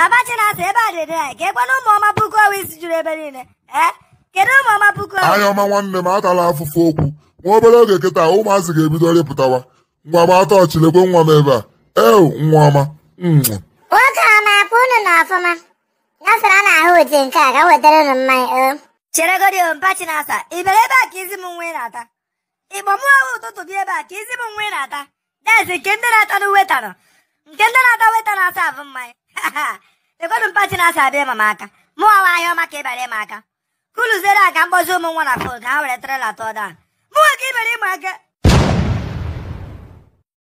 papa chinasa ebe a dịdị anyị ka ekwana ụmụ ọma puku ọwa isi juru ebe niile ee kedu ụmụ ọma puku anya ọma nwanne m atala afụfụ okwu nwa obere oge kịta ụmụazị ga-ebido rịpụtawa ngwa ma atọ ọchịlekwe nwa m ebe a ew nwa ọma nwoke ọma akwa unu na ọfụma gafere a na-ahụ uche nke a ka m wetara unu mmanya o cheregodi mpa chinasa ị bịara ebe a ka izi m nwa ị na-ata ịkpọ mụ ahụ ụtụtụ bịa ebe a ka izi m nwa ị na-ata dezi nke ndị na-ata na weta nọ nke ndị na-ata weta na-asa abụ mmanya ekwedu mpa chinasa abịa ịma m aka. Mụ awa ahịa ọma ka ị bịara ịma aka. Kuluziere a ka mkpọzi ụmụ nwa na fon ka ha were trela tụọ dan mụ nwa ka ị bịara ịma aka.